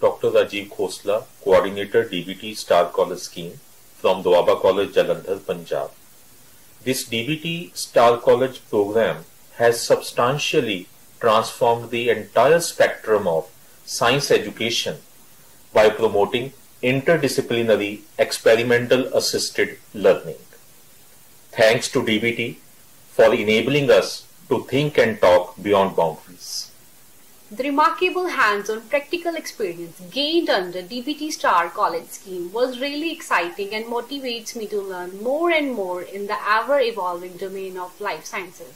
Dr. Rajiv Khosla, Coordinator DBT Star College Scheme from Doaba College, Jalandhar, Punjab. This DBT Star College program has substantially transformed the entire spectrum of science education by promoting interdisciplinary experimental assisted learning. Thanks to DBT for enabling us to think and talk beyond boundaries. The remarkable hands-on practical experience gained under DBT Star College scheme was really exciting and motivates me to learn more and more in the ever-evolving domain of life sciences.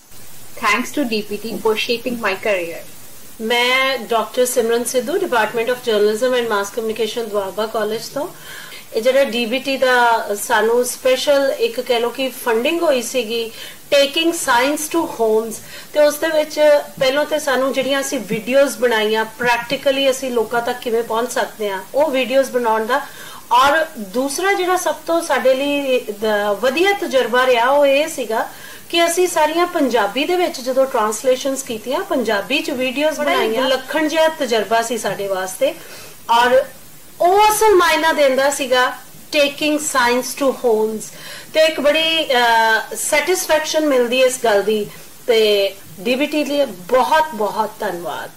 Thanks to DBT for shaping my career. मैं doctor Simran Sidhu department of journalism and mass communication Doaba college तो ਇਹ ਜਿਹੜਾ DBT ਦਾ ਸਾਨੂੰ special ਇੱਕ ਕਹਿ ਲੋ ਕਿ funding ਹੋਈ ਸੀਗੀ ਟੇਕਿੰਗ ਸਾਇੰਸ ਟੂ ਹੋਮਸ ਤੇ ਉਸ ਦੇ ਵਿੱਚ ਪਹਿਲਾਂ ਤੇ ਸਾਨੂੰ ਜਿਹੜੀਆਂ ਅਸੀਂ ਵੀਡੀਓਜ਼ ਬਣਾਈਆਂ ਪ੍ਰੈਕਟੀਕਲੀ ਅਸੀਂ ਲੋਕਾਂ ਤੱਕ ਕਿਵੇਂ ਪਹੁੰਚ ਸਕਦੇ ਆ ਉਹ ਵੀਡੀਓਜ਼ ਬਣਾਉਣ ਦਾ। ਔਰ ਦੂਸਰਾ ਜਿਹੜਾ ਸਭ ਤੋਂ ਸਾਡੇ ਲਈ ਵਧੀਆ ਤਜਰਬਾ ਰਿਹਾ ਉਹ ਇਹ ਸੀਗਾ ਕਿ ਅਸੀਂ ਸਾਰੀਆਂ ਪੰਜਾਬੀ ਦੇ ਵਿੱਚ ਜਦੋਂ ਟਰਾਂਸਲੇਸ਼ਨਸ ਕੀਤੀਆਂ ਪੰਜਾਬੀ ਚ ਵੀਡੀਓਜ਼ ਬਣਾਈਆਂ। ਲੱਖਣ ਜਿਹਾ ਤਜਰਬਾ ਸੀ ਸਾਡੇ ਵਾਸਤੇ। ਔਰ ਉਹ ਅਸਲ ਮਾਇਨਾ ਦਿੰਦਾ ਸੀਗਾ ਟੇਕਿੰਗ ਸਾਇੰਸ ਟੂ ਹੋਮਸ ਤੇ ਇੱਕ ਬੜੀ ਸੈਟੀਸਫੈਕਸ਼ਨ ਮਿਲਦੀ ਇਸ ਗੱਲ ਦੀ ਤੇ ਡੀਬੀਟੀ ਲਈ ਬਹੁਤ ਬਹੁਤ ਧੰਨਵਾਦ।